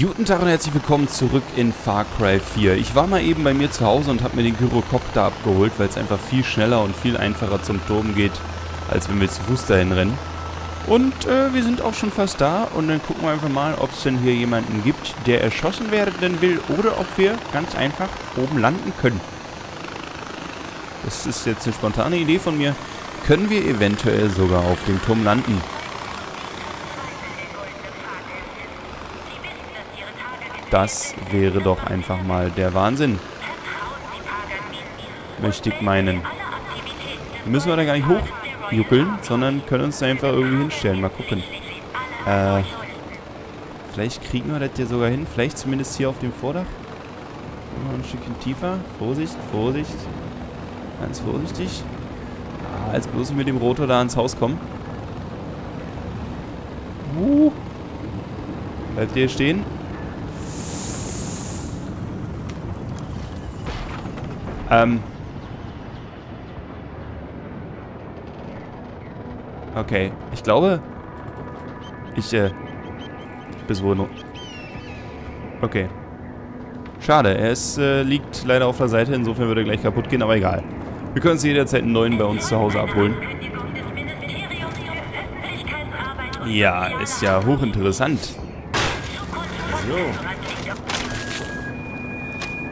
Guten Tag und herzlich willkommen zurück in Far Cry 4. Ich war mal eben bei mir zu Hause und habe mir den Gyrocopter abgeholt, weil es einfach viel schneller und viel einfacher zum Turm geht, als wenn wir zu Fuß dahin rennen. Und äh, wir sind auch schon fast da und dann gucken wir einfach mal, ob es denn hier jemanden gibt, der erschossen werden will oder ob wir ganz einfach oben landen können. Das ist jetzt eine spontane Idee von mir. Können wir eventuell sogar auf dem Turm landen? Das wäre doch einfach mal der Wahnsinn. Möchte ich meinen. Müssen wir da gar nicht hochjuckeln, sondern können uns da einfach irgendwie hinstellen. Mal gucken. Äh, vielleicht kriegen wir das hier sogar hin. Vielleicht zumindest hier auf dem Vordach. Mal ein Stückchen tiefer. Vorsicht, Vorsicht. Ganz vorsichtig. Ah, als bloß mit dem Rotor da ans Haus kommen. Uh. Bleibt ihr stehen? Ähm. Okay. Ich glaube... Ich, äh... Bis wo nur... Okay. Schade, er ist, äh, liegt leider auf der Seite, insofern würde er gleich kaputt gehen, aber egal. Wir können uns jederzeit einen neuen bei uns zu Hause abholen. Ja, ist ja hochinteressant. So.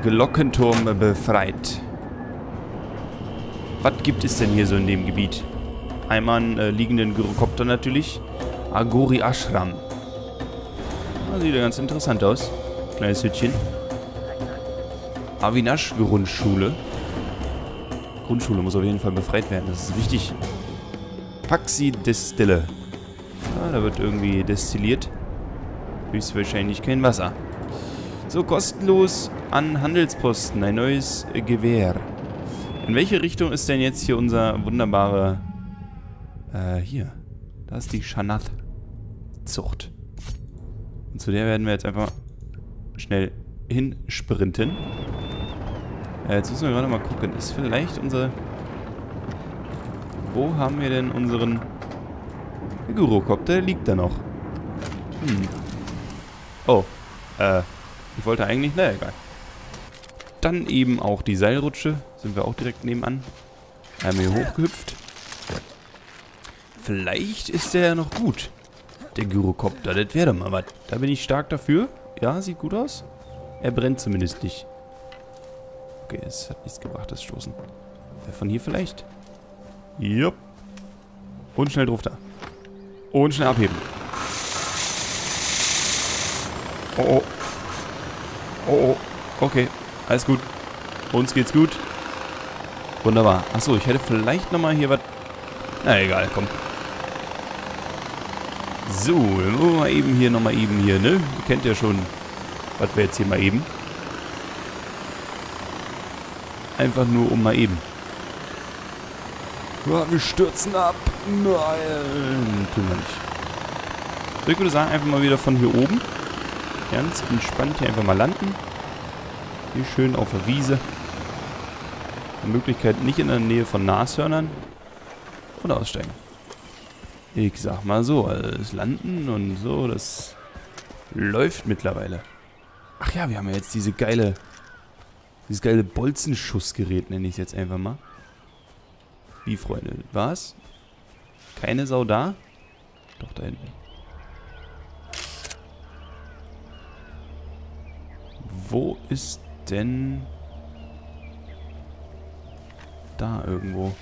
Glockenturm befreit. Was gibt es denn hier so in dem Gebiet? Einmal einen äh, liegenden Gyrokopter natürlich. Agori Ashram. Ah, sieht ja ganz interessant aus. Kleines Hütchen. Avinash Grundschule. Grundschule muss auf jeden Fall befreit werden. Das ist wichtig. Paxi Destille. Ah, da wird irgendwie destilliert. Höchstwahrscheinlich kein Wasser. So, kostenlos an Handelsposten. Ein neues Gewehr. In welche Richtung ist denn jetzt hier unser wunderbare... Äh, hier. Da ist die Shanath-Zucht. Und zu der werden wir jetzt einfach schnell hinsprinten. Äh, jetzt müssen wir gerade mal gucken. Ist vielleicht unsere... Wo haben wir denn unseren... Gyrocopter? Liegt da noch. Hm. Oh. Äh. Ich wollte eigentlich... Na, egal. Dann eben auch die Seilrutsche. Sind wir auch direkt nebenan. Einmal hier hochgehüpft. Vielleicht ist der ja noch gut. Der Gyrocopter. Das wäre doch mal was. Da bin ich stark dafür. Ja, sieht gut aus. Er brennt zumindest nicht. Okay, es hat nichts gebracht, das Stoßen. Von hier vielleicht? Jupp. Und schnell drauf da. Und schnell abheben. Oh, oh. Oh, oh. Okay. Alles gut. Uns geht's gut. Wunderbar. Achso, ich hätte vielleicht nochmal hier was... Na egal, komm. So, dann mal eben hier nochmal eben hier, ne? Ihr kennt ja schon, was wir jetzt hier mal eben. Einfach nur um mal eben. Ja, wir stürzen ab. Nein, tun wir nicht. ich würde sagen, einfach mal wieder von hier oben. Ganz entspannt hier einfach mal landen. Hier schön auf der Wiese. Möglichkeit nicht in der Nähe von Nashörnern. Und aussteigen. Ich sag mal so, das Landen und so, das läuft mittlerweile. Ach ja, wir haben ja jetzt diese geile, dieses geile Bolzenschussgerät, nenne ich es jetzt einfach mal. Wie, Freunde? Was? Keine Sau da? Doch, da hinten. Wo ist denn... Da irgendwo.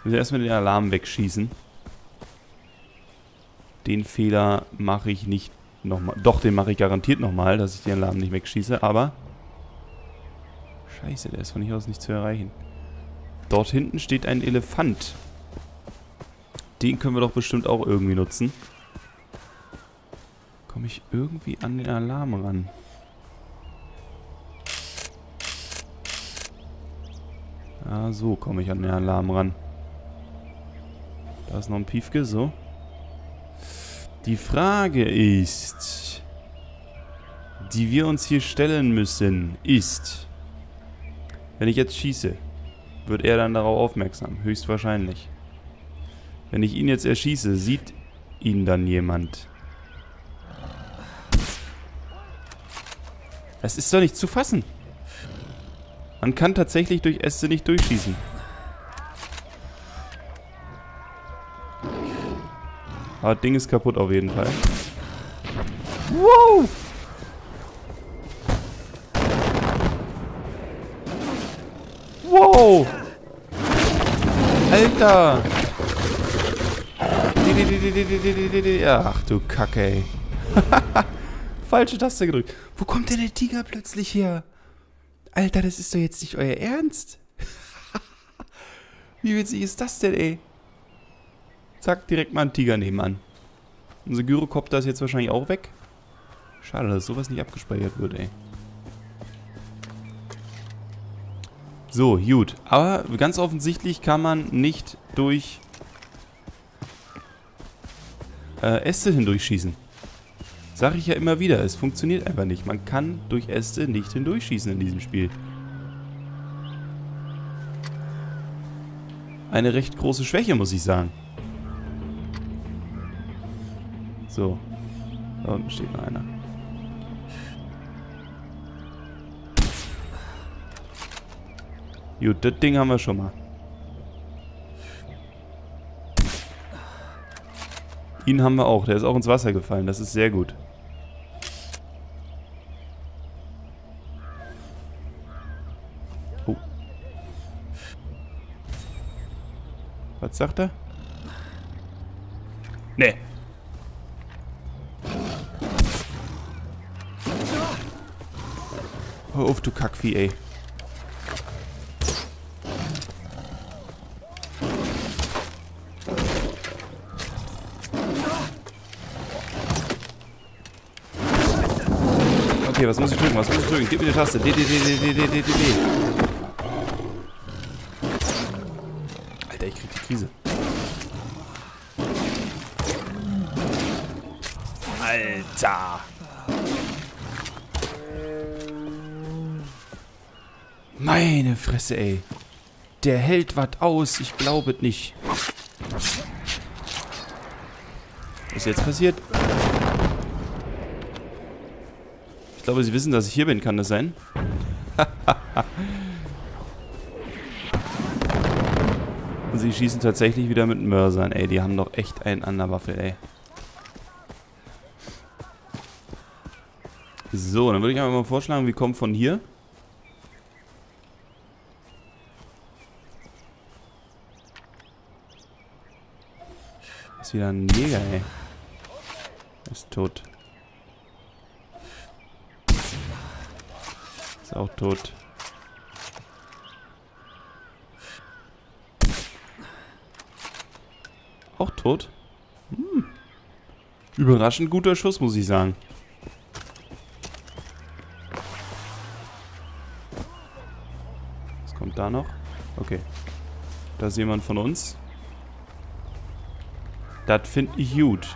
Ich muss erstmal den Alarm wegschießen. Den Fehler mache ich nicht nochmal. Doch, den mache ich garantiert nochmal, dass ich den Alarm nicht wegschieße, aber... Scheiße, der ist von hier aus nicht zu erreichen. Dort hinten steht ein Elefant. Den können wir doch bestimmt auch irgendwie nutzen. Komme ich irgendwie an den Alarm ran? Ah, so komme ich an den Alarm ran. Da ist noch ein Piefke, so. Die Frage ist, die wir uns hier stellen müssen, ist, wenn ich jetzt schieße, wird er dann darauf aufmerksam? Höchstwahrscheinlich. Wenn ich ihn jetzt erschieße, sieht ihn dann jemand? Das ist doch nicht zu fassen. Man kann tatsächlich durch Äste nicht durchschießen. Aber Ding ist kaputt auf jeden Fall. Wow! Wow! Alter! Ach du Kacke, ey. Falsche Taste gedrückt. Wo kommt denn der Tiger plötzlich her? Alter, das ist doch jetzt nicht euer Ernst. Wie witzig ist das denn, ey? Zack, direkt mal ein Tiger nebenan. Unser Gyrocopter ist jetzt wahrscheinlich auch weg. Schade, dass sowas nicht abgespeichert wird, ey. So, gut. Aber ganz offensichtlich kann man nicht durch äh, Äste hindurchschießen. Sag ich ja immer wieder, es funktioniert einfach nicht. Man kann durch Äste nicht hindurchschießen in diesem Spiel. Eine recht große Schwäche, muss ich sagen. So. Da unten steht noch einer. Gut, das Ding haben wir schon mal. Ihn haben wir auch. Der ist auch ins Wasser gefallen. Das ist sehr gut. Was sagt er? Nee. Hör auf, du Kackvieh, ey. Okay, was muss ich drücken? Was muss ich drücken? Gib mir die Taste. D, D, D, D, D, D, D, D. Krise. Alter. Meine Fresse, ey. Der hält was aus. Ich glaube nicht. Was ist jetzt passiert? glaube, sie wissen, dass ich hier bin. Kann das sein? Sie schießen tatsächlich wieder mit Mörsern. Ey, die haben doch echt einen an der Waffe, ey. So, dann würde ich einfach mal vorschlagen, wir kommen von hier. ist wieder ein Jäger, ey. ist tot. Ist auch tot. Auch tot? Hm. Überraschend guter Schuss, muss ich sagen. Was kommt da noch? Okay. Da ist jemand von uns. Das finde ich gut.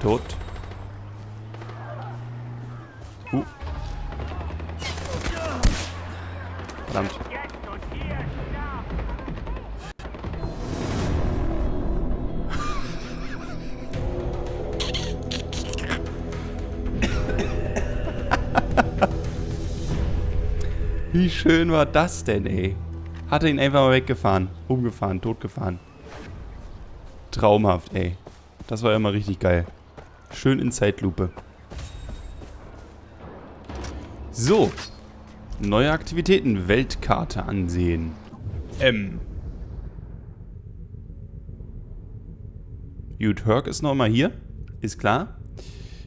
Tot. Uh. Verdammt. Wie schön war das denn, ey? Hat er ihn einfach mal weggefahren. Umgefahren, totgefahren. Traumhaft, ey. Das war immer richtig geil. Schön in Zeitlupe. So. Neue Aktivitäten. Weltkarte ansehen. M. Gut, Herc ist nochmal hier. Ist klar.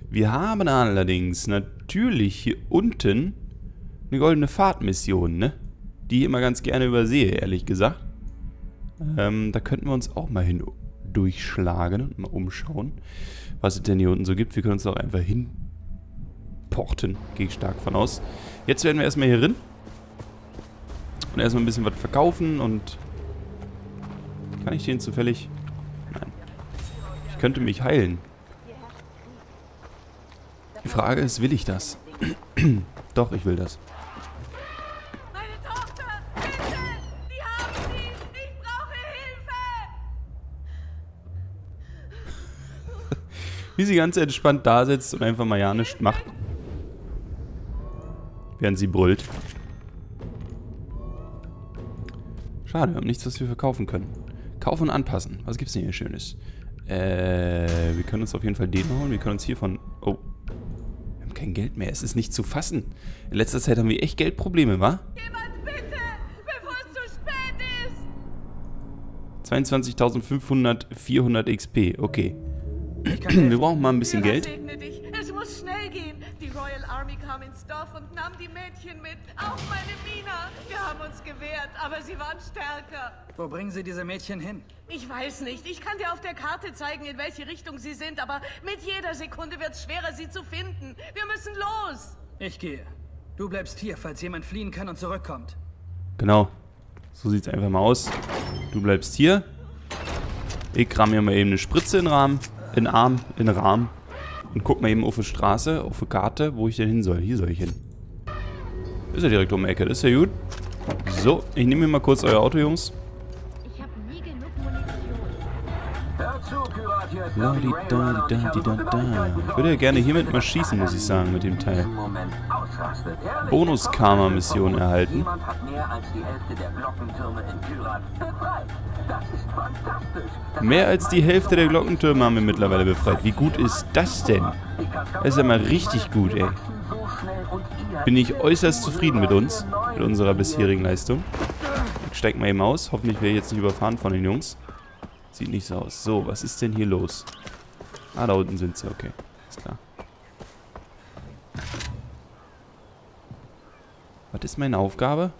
Wir haben allerdings natürlich hier unten eine goldene Fahrtmission, ne? Die ich immer ganz gerne übersehe, ehrlich gesagt. Ähm, da könnten wir uns auch mal hin durchschlagen und mal umschauen, was es denn hier unten so gibt. Wir können uns auch einfach hin porten. Gehe ich stark von aus. Jetzt werden wir erstmal hier rein. Und erstmal ein bisschen was verkaufen und... Kann ich den zufällig... Nein. Ich könnte mich heilen. Die Frage ist, will ich das? Doch, ich will das. Wie sie ganz entspannt da sitzt und einfach mal ja nichts macht. Während sie brüllt. Schade, wir haben nichts, was wir verkaufen können. Kaufen und anpassen. Was gibt's denn hier Schönes? Äh, wir können uns auf jeden Fall den holen. Wir können uns hiervon... Oh. Wir haben kein Geld mehr. Es ist nicht zu fassen. In letzter Zeit haben wir echt Geldprobleme, wa? Jemand bitte, bevor es zu spät ist. 22.500, 400 XP. Okay. Wir brauchen mal ein bisschen Geld. segne dich. Es muss schnell gehen. Die Royal Army kam ins Dorf und nahm die Mädchen mit. Auch meine Mina. Wir haben uns gewehrt, aber sie waren stärker. Wo bringen Sie diese Mädchen hin? Ich weiß nicht. Ich kann dir auf der Karte zeigen, in welche Richtung sie sind, aber mit jeder Sekunde wird es schwerer, sie zu finden. Wir müssen los. Ich gehe. Du bleibst hier, falls jemand fliehen kann und zurückkommt. Genau. So sieht's einfach mal aus. Du bleibst hier. Ich kram mir mal eben eine Spritze in den Rahmen, in Arm, in Rahmen. Und guck mal eben auf die Straße, auf die Karte, wo ich denn hin soll. Hier soll ich hin. Ist ja direkt um die Ecke, das ist ja gut. So, ich nehme mir mal kurz euer Auto, Jungs. Ich würde ja gerne hiermit mal schießen, muss ich sagen, mit dem Teil. Bonus-Karma-Mission erhalten. Mehr als die Hälfte der Glockentürme haben wir mittlerweile befreit. Wie gut ist das denn? Das ist ja mal richtig gut, ey. Bin ich äußerst zufrieden mit uns, mit unserer bisherigen Leistung. Ich steig mal eben aus. Hoffentlich werde ich jetzt nicht überfahren von den Jungs. Sieht nicht so aus. So, was ist denn hier los? Ah, da unten sind sie. Okay, ist klar. Was ist meine Aufgabe?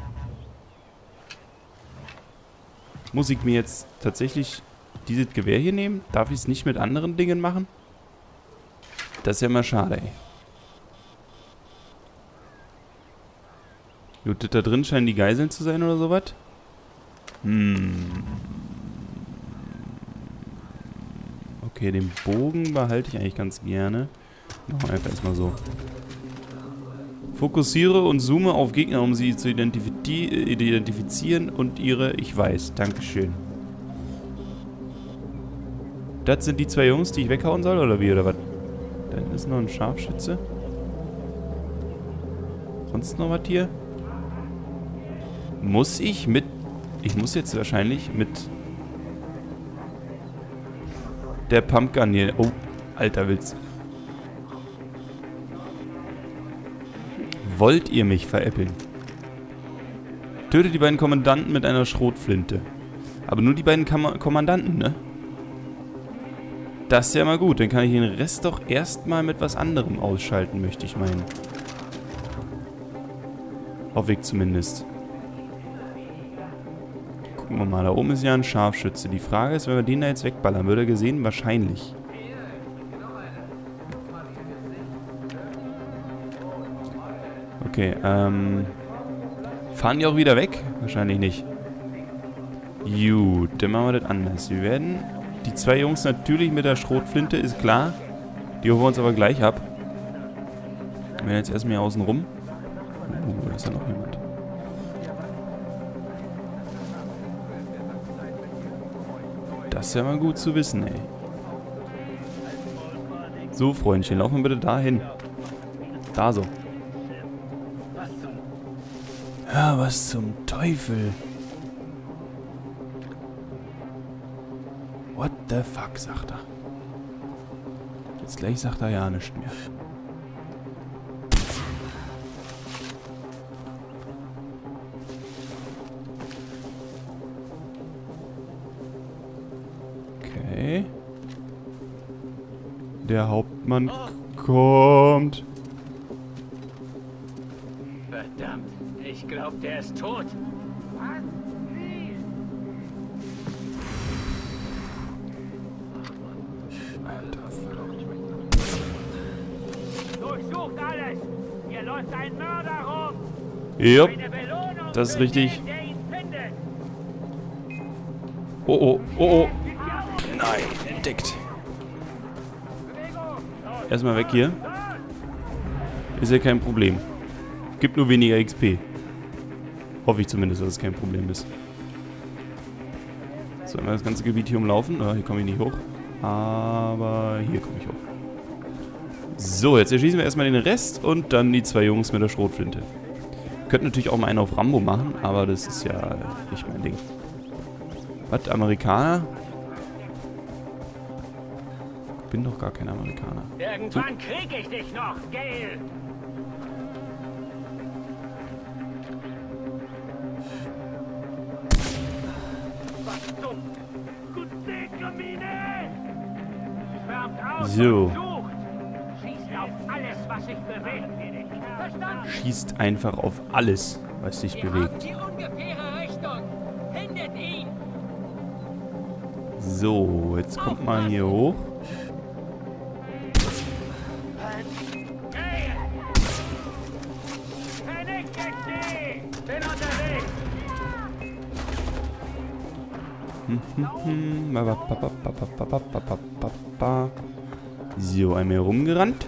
Muss ich mir jetzt tatsächlich dieses Gewehr hier nehmen? Darf ich es nicht mit anderen Dingen machen? Das ist ja mal schade, ey. Gut, da drin scheinen die Geiseln zu sein oder sowas. Hm. Okay, den Bogen behalte ich eigentlich ganz gerne. Machen wir einfach erstmal so. Fokussiere und zoome auf Gegner, um sie zu identifizi äh, identifizieren und ihre... Ich weiß. Dankeschön. Das sind die zwei Jungs, die ich weghauen soll, oder wie, oder was? Da hinten ist noch ein Scharfschütze. Sonst noch was hier? Muss ich mit... Ich muss jetzt wahrscheinlich mit... Der Pumpgun hier... Oh, alter Witz. Wollt ihr mich veräppeln? Tötet die beiden Kommandanten mit einer Schrotflinte. Aber nur die beiden Kam Kommandanten, ne? Das ist ja mal gut. Dann kann ich den Rest doch erstmal mit was anderem ausschalten, möchte ich meinen. Hoffe ich zumindest. Gucken wir mal. Da oben ist ja ein Scharfschütze. Die Frage ist, wenn wir den da jetzt wegballern, würde er gesehen? Wahrscheinlich. Okay, ähm... Fahren die auch wieder weg? Wahrscheinlich nicht. Gut, dann machen wir das anders. Wir werden die zwei Jungs natürlich mit der Schrotflinte, ist klar. Die holen wir uns aber gleich ab. Wir werden jetzt erstmal hier außen rum. Uh, da ist ja noch jemand. Das ist ja mal gut zu wissen, ey. So, Freundchen, laufen wir bitte dahin. Da so. Ja, was zum Teufel? What the fuck, sagt er. Jetzt gleich sagt er ja nichts mehr. Der Hauptmann kommt. Verdammt, ich glaube, der ist tot. Was? Wie? Durchsucht alles! Hier läuft ein Mörder rum! Belohnung Das ist richtig. Oh, oh, oh, oh. Nein, entdeckt. Erstmal weg hier. Ist ja kein Problem. Gibt nur weniger XP. Hoffe ich zumindest, dass es kein Problem ist. So, einmal das ganze Gebiet hier umlaufen. Ah, hier komme ich nicht hoch. Aber hier komme ich hoch. So, jetzt erschießen wir erstmal den Rest und dann die zwei Jungs mit der Schrotflinte. Könnten natürlich auch mal einen auf Rambo machen, aber das ist ja nicht mein Ding. Was, Amerikaner? bin doch gar kein Amerikaner. Irgendwann krieg ich dich noch, Gail! So. Schießt einfach auf alles, was sich bewegt. So, jetzt kommt man hier hoch. So, einmal rumgerannt.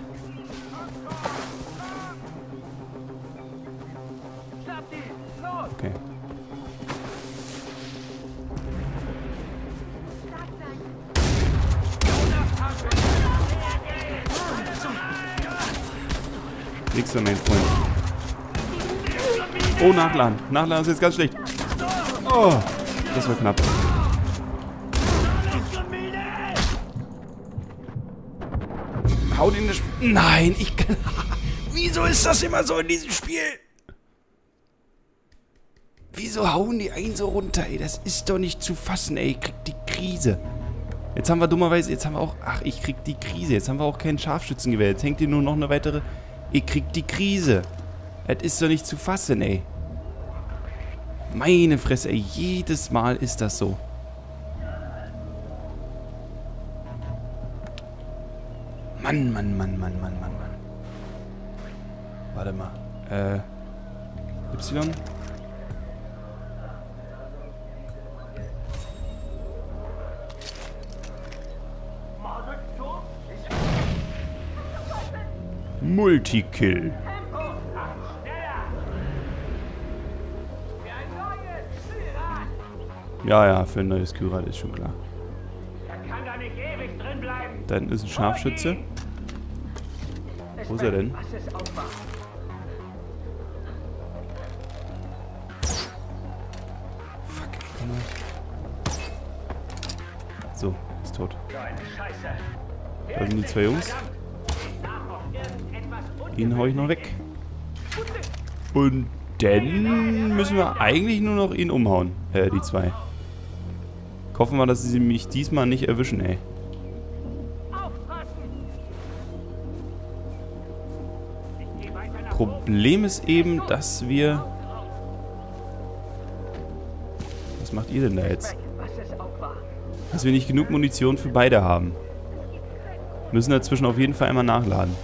Okay. Nix mehr, mein Freund. Oh, Nachladen. Nachladen ist jetzt ganz schlecht. Oh, das war knapp. Hau den das Spiel. Nein, ich. Wieso ist das immer so in diesem Spiel? Wieso hauen die einen so runter, ey? Das ist doch nicht zu fassen, ey. Ich krieg die Krise. Jetzt haben wir dummerweise, jetzt haben wir auch, ach, ich krieg die Krise. Jetzt haben wir auch kein Scharfschützengewehr. Jetzt hängt hier nur noch eine weitere, ich krieg die Krise. Das ist doch nicht zu fassen, ey. Meine Fresse, ey. Jedes Mal ist das so. Mann, Mann, Mann, Mann, Mann, Mann, Mann. Warte mal. Äh. Y? Multikill. Ja, ja, für ein neues Kyrat ist schon klar. Da hinten ist ein Scharfschütze. Wo ist er denn? Fuck, komm mal. So, ist tot. Da sind die zwei Jungs. Ihn hau ich noch weg. Und dann müssen wir eigentlich nur noch ihn umhauen. Äh, die zwei. Hoffen wir, dass sie mich diesmal nicht erwischen, ey. Problem ist eben, dass wir... Was macht ihr denn da jetzt? Dass wir nicht genug Munition für beide haben. Müssen dazwischen auf jeden Fall einmal nachladen.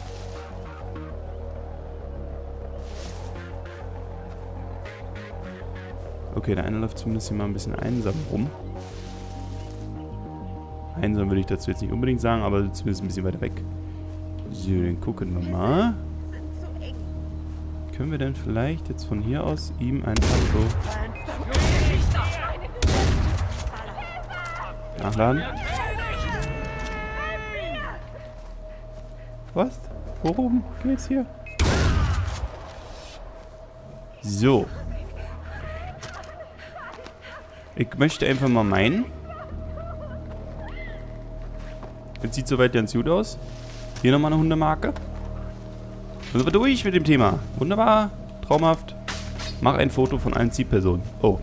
Okay, der eine läuft zumindest hier mal ein bisschen einsam rum. Einsam würde ich dazu jetzt nicht unbedingt sagen, aber zumindest ein bisschen weiter weg. So, dann gucken wir mal. Können wir denn vielleicht jetzt von hier aus ihm einfach so... Nachladen? Was? Worum geht's hier? So. Ich möchte einfach mal meinen. Jetzt sieht soweit ganz gut aus. Hier nochmal eine Hundemarke. Dann sind wir durch mit dem Thema. Wunderbar. Traumhaft. Mach ein Foto von allen Zielpersonen. Oh.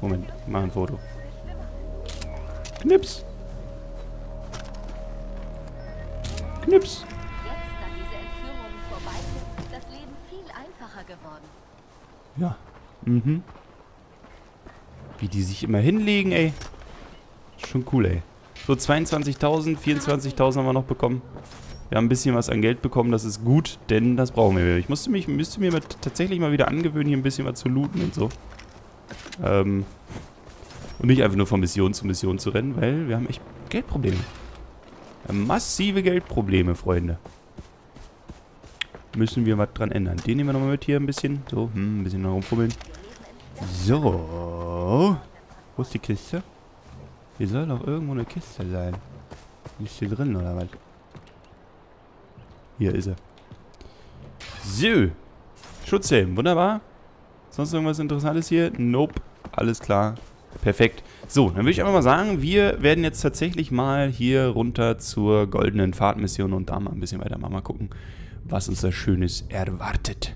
Moment. Mach ein Foto. Knips. Knips. Ja. Mhm. Wie die sich immer hinlegen, ey. Schon cool, ey. So, 22.000, 24.000 haben wir noch bekommen. Wir haben ein bisschen was an Geld bekommen, das ist gut, denn das brauchen wir. Ich musste mich, müsste mir tatsächlich mal wieder angewöhnen, hier ein bisschen was zu looten und so. Ähm. Und nicht einfach nur von Mission zu Mission zu rennen, weil wir haben echt Geldprobleme. Massive Geldprobleme, Freunde. Müssen wir was dran ändern. Den nehmen wir nochmal mit hier ein bisschen. So, hm, ein bisschen rumfummeln. So. Wo ist die Kiste? Hier soll doch irgendwo eine Kiste sein. Ist hier drin, oder was? Hier ist er. So. Schutzhelm, wunderbar. Sonst irgendwas Interessantes hier? Nope. Alles klar. Perfekt. So, dann würde ich einfach mal sagen, wir werden jetzt tatsächlich mal hier runter zur goldenen Fahrtmission und da mal ein bisschen weitermachen. Mal gucken, was uns da Schönes erwartet.